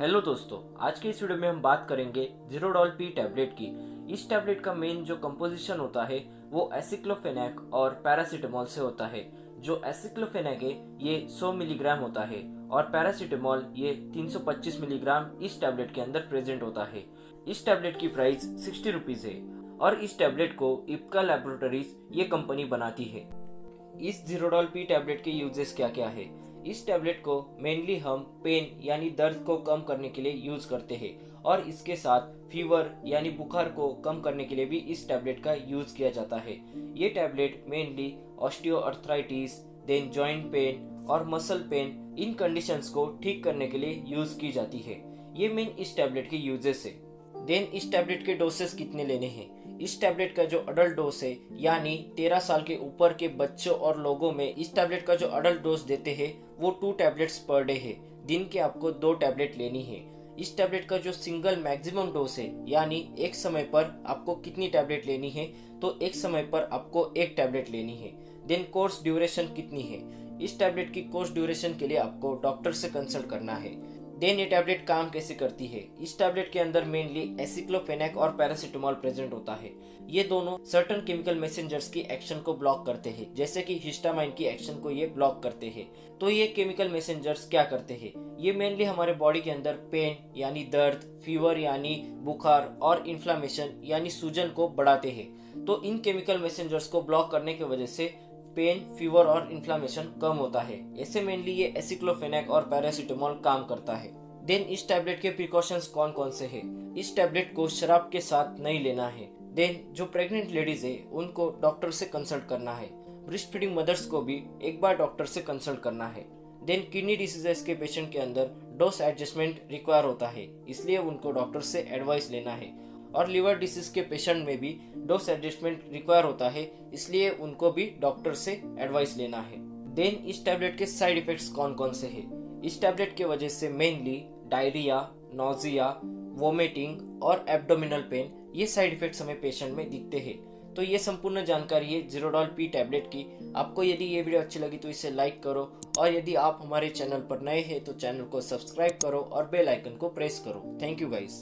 Hello दोस्तों, आज के इस वीडियो में हम बात करेंगे जीरोडॉल पी टैबलेट की। इस टैबलेट का मेन जो कंपोजिशन होता है, वो एसिक्लोफेनेक और पैरासीटामोल से होता है। जो एसिक्लोफेनेक है, ये 100 मिलीग्राम होता है और पैरासीटामोल ये 325 मिलीग्राम इस टैबलेट के अंदर प्रेजेंट होता है। इस टैबलेट की प्राइस सिक्सटी रुपीज़ है और इस टैबलेट को इप्का लेबोरेटरीज ये कंपनी बनाती है। इस जीरोडॉल पी टैबलेट के यूजेस क्या क्या है? इस टैबलेट को मेनली हम पेन यानी दर्द को कम करने के लिए यूज़ करते हैं और इसके साथ फीवर यानी बुखार को कम करने के लिए भी इस टैबलेट का यूज़ किया जाता है। ये tablet mainly osteoarthritis then joint pain और मसल पेन इन कंडीशंस को ठीक करने के लिए यूज़ की जाती है। ये मेन इस टैबलेट के यूजेस है। देन इस टैबलेट के डोसेस कितने लेने हैं? इस टैबलेट का जो अडल्ट डोज है, यानी तेरह साल के ऊपर के बच्चों और लोगों में इस टैबलेट का जो अडल्ट डोज देते हैं, वो टू टैबलेट्स पर डे है। दिन के आपको दो टैबलेट लेनी है। इस टैबलेट का जो सिंगल मैक्सिमम डोज है, यानी एक समय पर आपको कितनी टैबलेट लेनी है तो एक समय पर आपको एक टैबलेट लेनी है। देन कोर्स ड्यूरेशन कितनी है? इस टैबलेट की कोर्स ड्यूरेशन के लिए आपको डॉक्टर से कंसल्ट करना है। देन ये टैबलेट काम कैसे करती है? इस टैबलेट के अंदर मेनली एसिक्लोफेनेक और पैरासिटामोल प्रेजेंट होता है। ये दोनों सर्टन केमिकल मैसेंजर्स की एक्शन को ब्लॉक करते हैं। जैसे कि हिस्टामाइन की एक्शन को ये ब्लॉक करते हैं। तो ये केमिकल मैसेजर्स क्या करते हैं? ये मेनली हमारे बॉडी के अंदर पेन यानी दर्द फीवर यानी बुखार और इन्फ्लामेशन यानी सूजन को बढ़ाते हैं। तो इन केमिकल मैसेजर्स को ब्लॉक करने की वजह से पेन, फीवर और इन्फ्लामेशन कम होता है। ऐसे मेनली ये एसिक्लोफेनेक और पैरासीटामोल काम करता है। देन इस टैबलेट के प्रिकॉशंस कौन कौन से हैं? इस टैबलेट को शराब के साथ नहीं लेना है। देन जो प्रेग्नेंट लेडीज़ है, उनको डॉक्टर से कंसल्ट करना है। ब्रिस्ट फीडिंग मदर्स को भी एक बार डॉक्टर से कंसल्ट करना है। देन किडनी डिसीजेस के पेशेंट के अंदर डोज एडजस्टमेंट रिक्वायर होता है। इसलिए उनको डॉक्टर से एडवाइस लेना है। और लिवर डिसीज के पेशेंट में भी डोज एडजस्टमेंट रिक्वायर होता है, इसलिए उनको भी डॉक्टर से एडवाइस लेना है। देन इस टैबलेट के साइड इफेक्ट्स कौन कौन से हैं? इस टैबलेट के वजह से मेनली डायरिया नोजिया वोमिटिंग और एब्डोमिनल पेन ये साइड इफेक्ट्स हमें पेशेंट में दिखते हैं। तो ये संपूर्ण जानकारी है जीरोडॉल पी टैबलेट की। आपको यदि ये वीडियो अच्छी लगी तो इसे लाइक करो और यदि आप हमारे चैनल पर नए हैं तो चैनल को सब्सक्राइब करो और बेल आइकन को प्रेस करो। Thank you guys